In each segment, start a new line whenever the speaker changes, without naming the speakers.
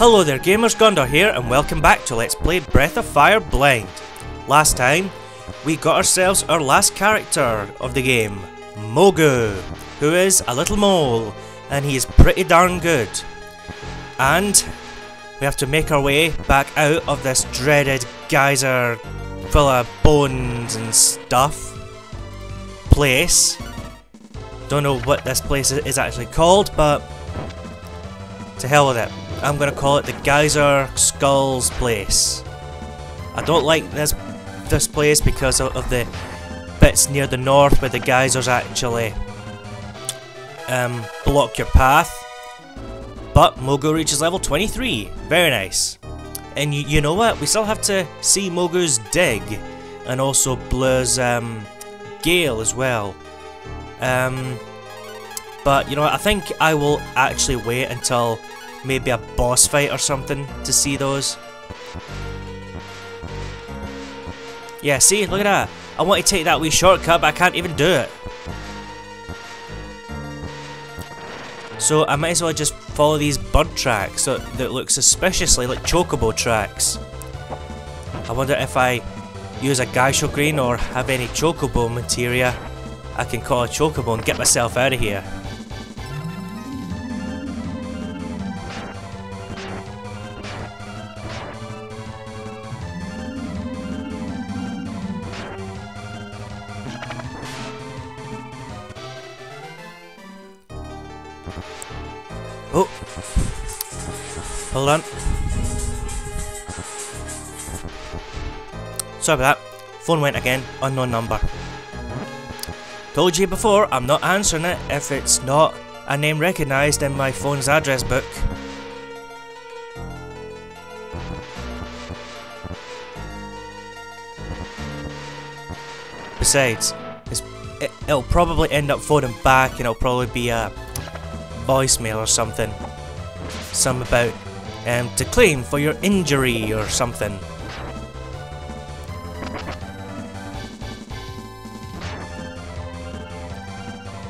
Hello there gamers, Gondor here and welcome back to Let's Play Breath of Fire Blind. Last time, we got ourselves our last character of the game, Mogu, who is a little mole and he is pretty darn good. And we have to make our way back out of this dreaded geyser full of bones and stuff place. Don't know what this place is actually called, but to hell with it. I'm gonna call it the Geyser Skulls place. I don't like this this place because of, the bits near the north where the geysers actually um, block your path. But Mogu reaches level 23. Very nice. And you, you know what? We still have to see Mogu's dig and also Bleu's um, Gale as well. Um, but you know? I think I will actually wait until maybe a boss fight or something to see those. Yeah, see? Look at that. I want to take that wee shortcut, but I can't even do it. So I might as well just follow these bird tracks that, that look suspiciously like chocobo tracks. I wonder if I use a Gysahl Green or have any chocobo materia I can call a chocobo and get myself out of here. On. Sorry about that. Phone went again. Unknown number. Told you before, I'm not answering it if it's not a name recognised in my phone's address book. Besides, it, it'll probably end up phoning back and it'll probably be a voicemail or something. Some about um, to claim for your injury or something.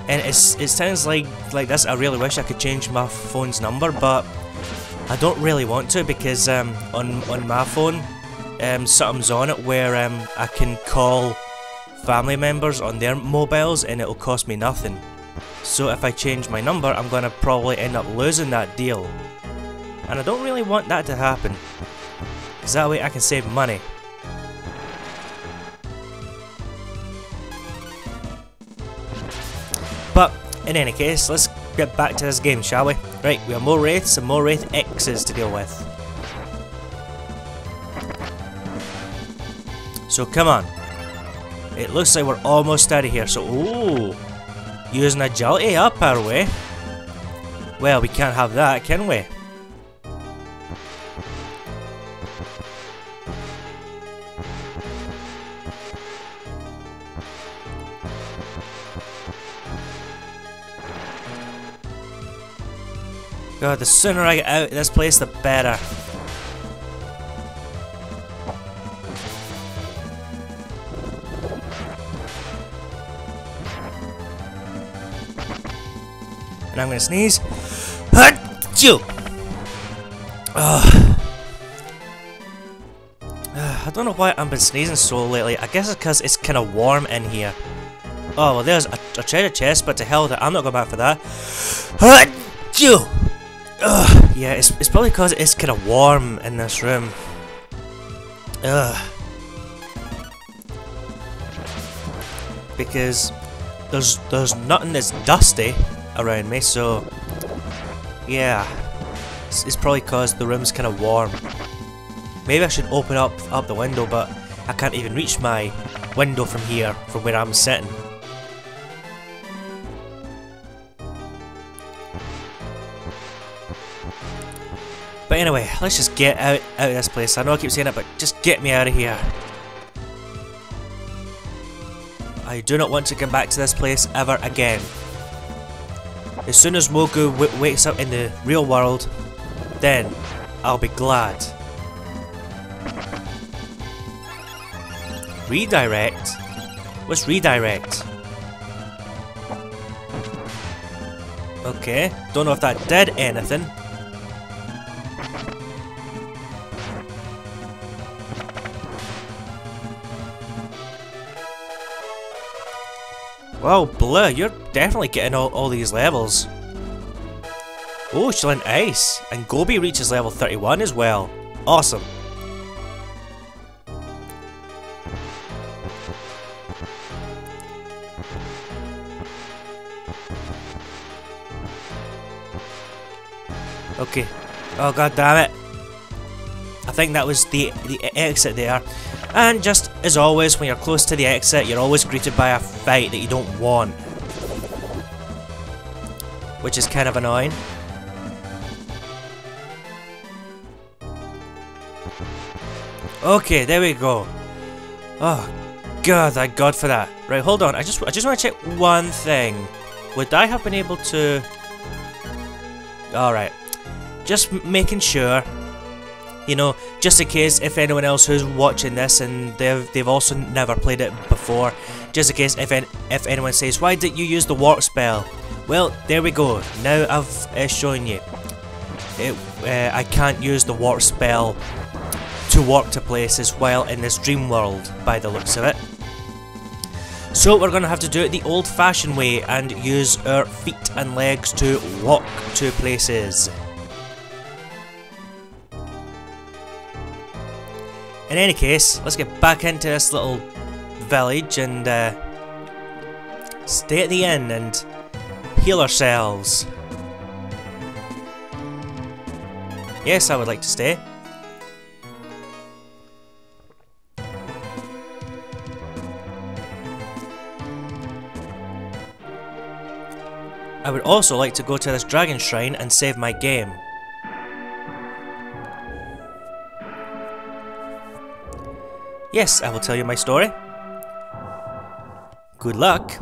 And it's, it sounds like like this. I really wish I could change my phone's number, but I don't really want to because um, on on my phone, um, something's on it where um, I can call family members on their mobiles and it'll cost me nothing. So if I change my number, I'm going to probably end up losing that deal. And I don't really want that to happen. Because that way I can save money. But, in any case, let's get back to this game, shall we? Right, we have more Wraiths and more Wraith X's to deal with. So come on. It looks like we're almost out of here, so ooh. Using agility up our way. Well, we can't have that, can we? God, the sooner I get out of this place, the better. And I'm gonna sneeze. Achoo! Ugh. I don't know why I've been sneezing so lately. I guess it's because it's kind of warm in here. Oh, well, there's a, a treasure chest, but to hell with it. I'm not going back for that. Achoo! Ugh, yeah, it's, it's probably because it's kind of warm in this room. Ugh. Because there's there's nothing that's dusty around me, so yeah, it's, it's probably because the room's kind of warm. Maybe I should open up up the window, but I can't even reach my window from here, from where I'm sitting. But anyway, let's just get out, out of this place. I know I keep saying it, but just get me out of here. I do not want to come back to this place ever again. As soon as Mogu wakes up in the real world, then I'll be glad. Redirect? What's redirect? Okay, don't know if that did anything. Wow, Bleu, you're definitely getting all, all these levels. Oh, she's in Ice, and Gobi reaches level 31 as well. Awesome. Okay. Oh god damn it. I think that was the, the exit there. And just as always, when you're close to the exit, you're always greeted by a fight that you don't want. Which is kind of annoying. Okay, there we go. Oh, God, thank God for that. Right, hold on. I just, I just want to check one thing. Would I have been able to... Alright. Just making sure. You know, just in case if anyone else who's watching this and they've, they've also never played it before. Just in case if, if anyone says, why did you use the warp spell? Well, there we go. Now I've uh, shown you. It, uh, I can't use the warp spell to warp to places while in this dream world, by the looks of it. So we're going to have to do it the old-fashioned way and use our feet and legs to walk to places. In any case, let's get back into this little village and uh, stay at the inn and heal ourselves. Yes, I would like to stay. I would also like to go to this dragon shrine and save my game. Yes, I will tell you my story. Good luck.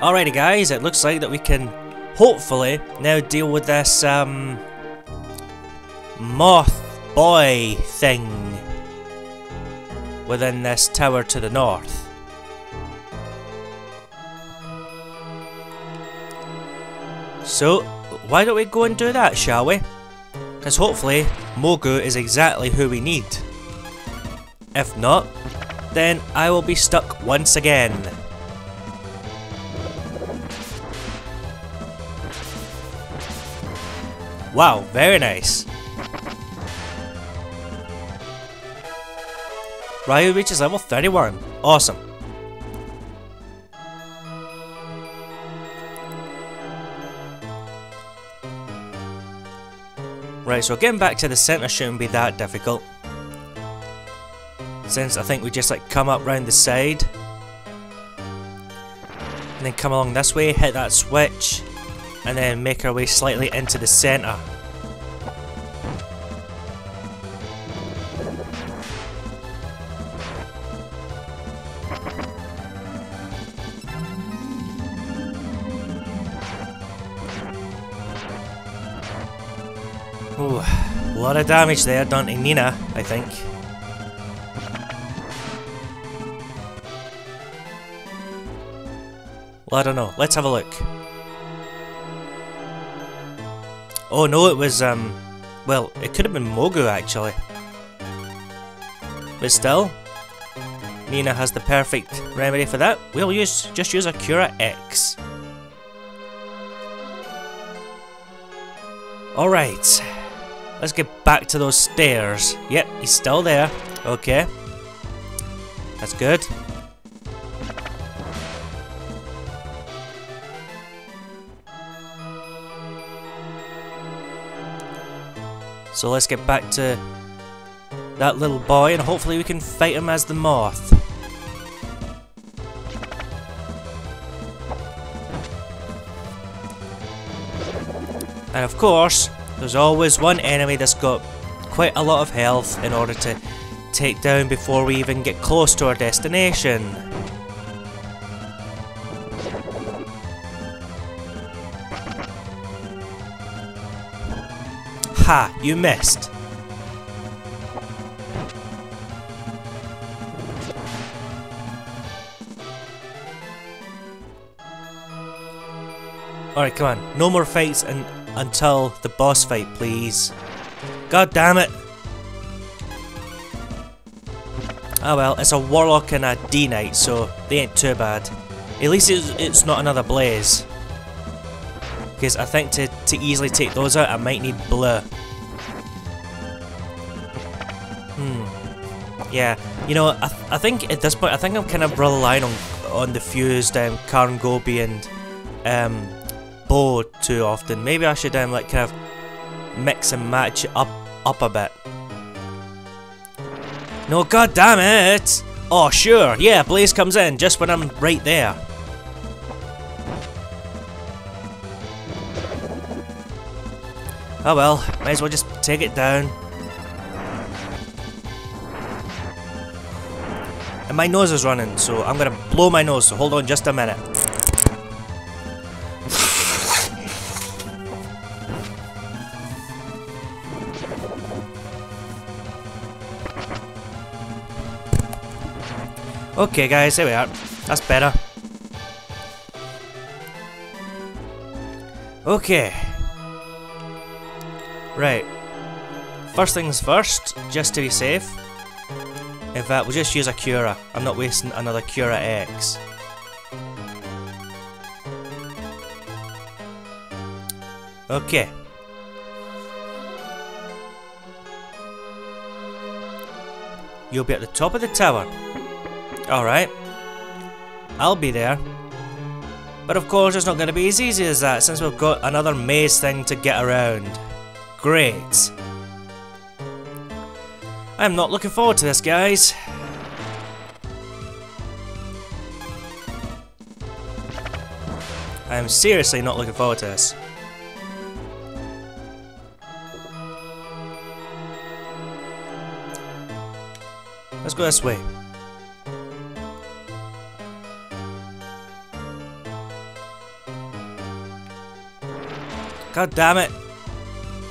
Alrighty guys, it looks like that we can hopefully now deal with this um moth boy thing within this tower to the north. So, why don't we go and do that, shall we? Because hopefully, Mogu is exactly who we need. If not, then I will be stuck once again. Wow, very nice. Ryu reaches level 31. Awesome. Right, so getting back to the centre shouldn't be that difficult. Since I think we just like come up round the side. And then come along this way, hit that switch. And then make our way slightly into the centre. Ooh, a lot of damage there done to Nina, I think. Well, I don't know. Let's have a look. Oh no, it was, um... Well, it could have been Mogu, actually. But still, Nina has the perfect remedy for that. We'll use just use a Cura X. Alright. Let's get back to those stairs. Yep, he's still there. Okay. That's good. So let's get back to that little boy and hopefully we can fight him as the moth. And of course, there's always one enemy that's got quite a lot of health in order to take down before we even get close to our destination. Ha! You missed! Alright, come on. No more fights and until the boss fight, please. God damn it! Ah well, it's a Warlock and a D-Knight, so they ain't too bad. At least it's, it's not another blaze. Because I think to, to easily take those out, I might need Bleu. Yeah, you know, I, th I think at this point, I think I'm kind of relying on on the fused um, Karn Gobi and um, Bo too often. Maybe I should um, like kind of mix and match up up a bit. No, god damn it! Oh sure, yeah, Blaze comes in just when I'm right there. Oh well, might as well just take it down. And my nose is running, so I'm gonna blow my nose, so hold on just a minute. Okay guys, here we are. That's better. Okay. Right. First things first, just to be safe. In fact, we'll just use a Cura. I'm not wasting another Cura X. Okay. You'll be at the top of the tower. Alright. I'll be there. But of course it's not going to be as easy as that since we've got another maze thing to get around. Great. I'm not looking forward to this, guys. I'm seriously not looking forward to this. Let's go this way. God damn it.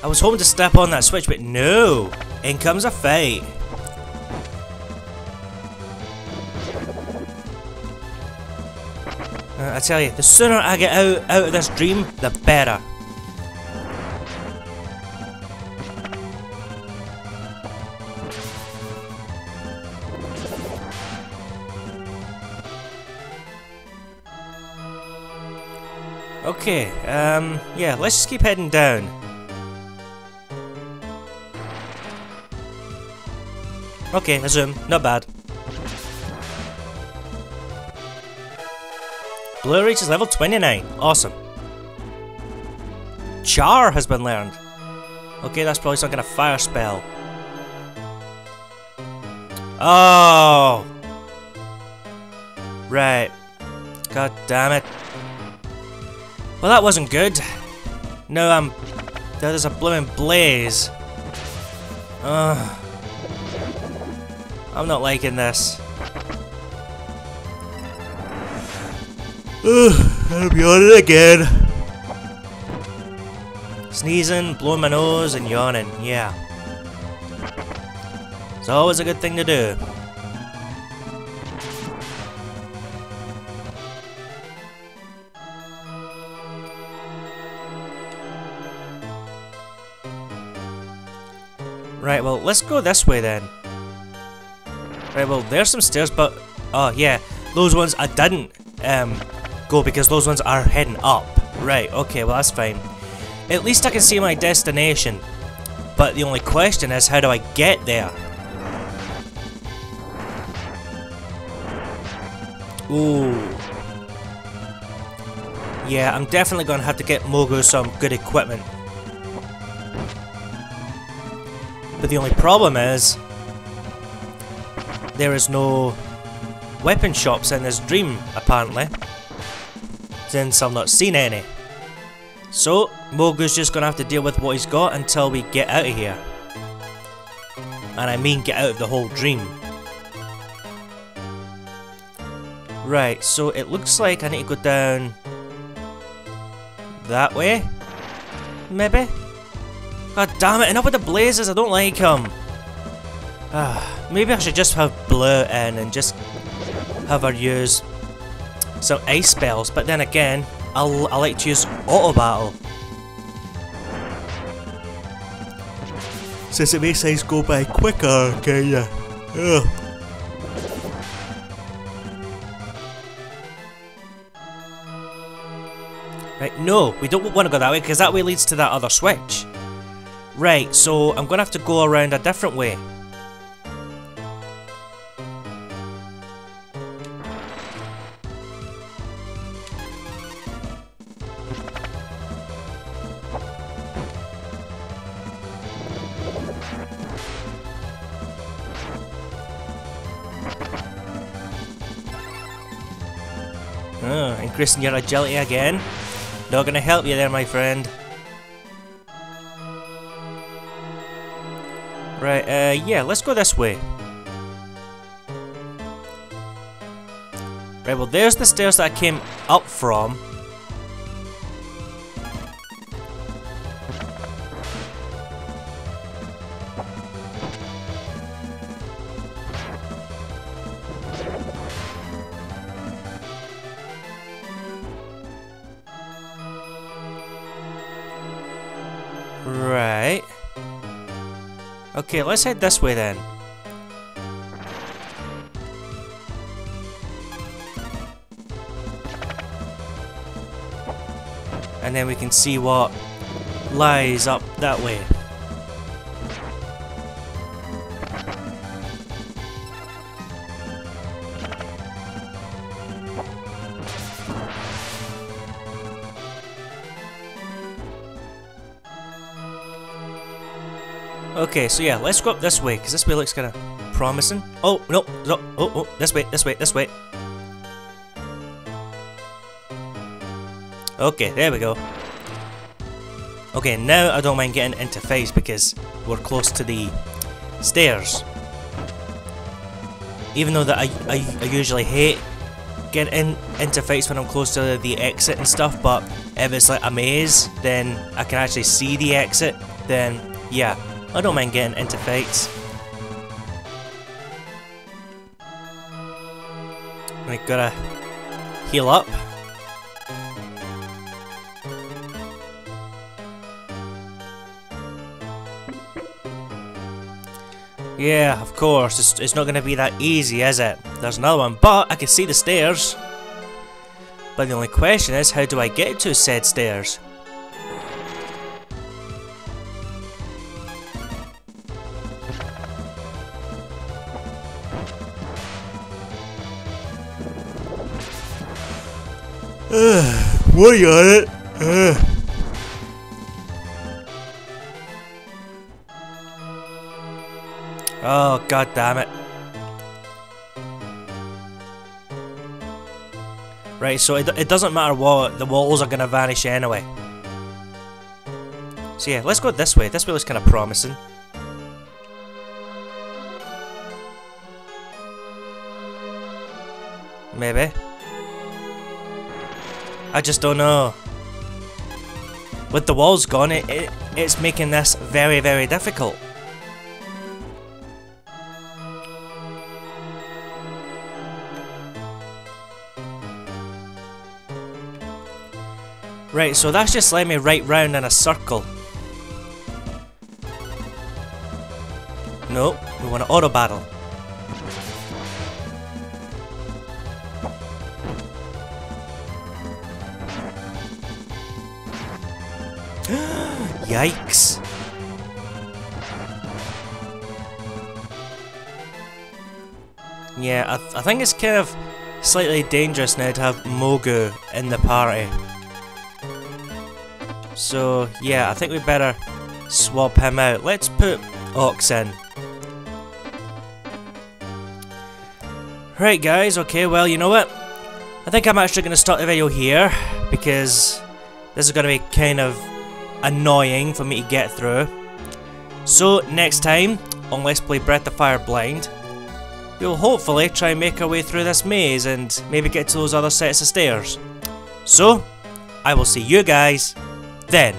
I was hoping to step on that switch, but no! In comes a fight. Uh, I tell you, the sooner I get out, out of this dream, the better. Okay, um, yeah, let's just keep heading down. Okay, a zoom, not bad. Bleu reaches level 29, awesome. Char has been learned. Okay, that's probably some kind of fire spell. Oh! Right. God damn it. Well, that wasn't good. No, I'm... Um, there's a blooming blaze. Ugh. I'm not liking this. Ugh, I'm yawning again. Sneezing, blowing my nose, and yawning, yeah. It's always a good thing to do. Right, well, let's go this way then. Right, well, there's some stairs, but... Oh, yeah. Those ones I didn't um, go because those ones are heading up. Right, okay, well, that's fine. At least I can see my destination. But the only question is, how do I get there? Ooh. Yeah, I'm definitely to have to get Mogu some good equipment. But the only problem is, there is no weapon shops in this dream, apparently. Since I've not seen any. So, Mogu's just gonna have to deal with what he's got until we get out of here. And I mean get out of the whole dream. Right, so it looks like I need to go down that way? Maybe? God damn it, enough with the blazes, I don't like them. Ah, maybe I should just have Bleu in and just have her use some ice spells, but then again, I'll, I like to use auto battle. Since it makes things go by quicker, kinda. Ugh. Right, no, we don't want to go that way because that way leads to that other switch. Right, so I'm going to have to go around a different way. Increasing your agility again. Not gonna help you there, my friend. Right, uh, yeah, let's go this way. Right, well, there's the stairs that I came up from. Okay, let's head this way then. And then we can see what lies up that way. Okay, so yeah, let's go up this way, because this way looks kind of promising. Oh, no, no, oh, oh, this way, this way, this way. Okay, there we go. Okay, now I don't mind getting into fights because we're close to the stairs. Even though that I, I, I usually hate getting in, into fights when I'm close to the exit and stuff, but if it's like a maze, then I can actually see the exit, then yeah, I don't mind getting into fights. I gotta heal up. Yeah, of course, it's, it's not to be that easy, is it? There's another one, but I can see the stairs. But the only question is, how do I get to said stairs? What you on it? Uh. Oh, god damn it. Right, so it, it doesn't matter what, the walls are gonna vanish anyway. So yeah, let's go this way. This way looks kind of promising. Maybe. I just don't know. With the walls gone, it, it it's making this very, very difficult. Right, so that's just led me right round in a circle. Nope, we want to auto battle. Yikes. Yeah, I, th I think it's kind of slightly dangerous now to have Mogu in the party. So, yeah, I think we better swap him out. Let's put Ox in. Right guys, okay, well you know what? I think I'm actually going to start the video here because this is going to be kind of annoying for me to get through. So next time on Let's Play Breath of Fire Blind, we'll hopefully try and make our way through this maze and maybe get to those other sets of stairs. So, I will see you guys then.